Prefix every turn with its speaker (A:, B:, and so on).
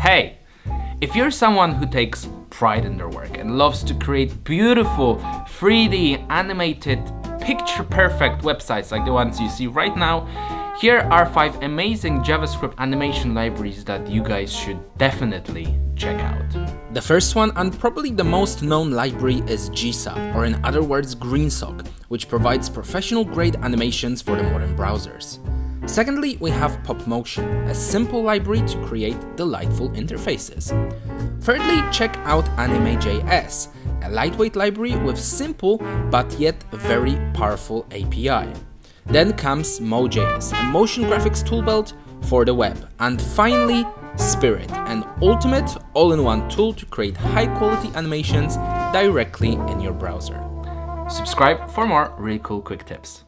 A: Hey, if you're someone who takes pride in their work and loves to create beautiful 3D animated picture perfect websites like the ones you see right now, here are five amazing JavaScript animation libraries that you guys should definitely check out. The first one and probably the most known library is GSAP, or in other words GreenSock, which provides professional grade animations for the modern browsers. Secondly, we have PopMotion, a simple library to create delightful interfaces. Thirdly, check out Anime.js, a lightweight library with simple but yet very powerful API. Then comes Mo.js, a motion graphics toolbelt for the web. And finally, Spirit, an ultimate all-in-one tool to create high-quality animations directly in your browser. Subscribe for more really cool quick tips.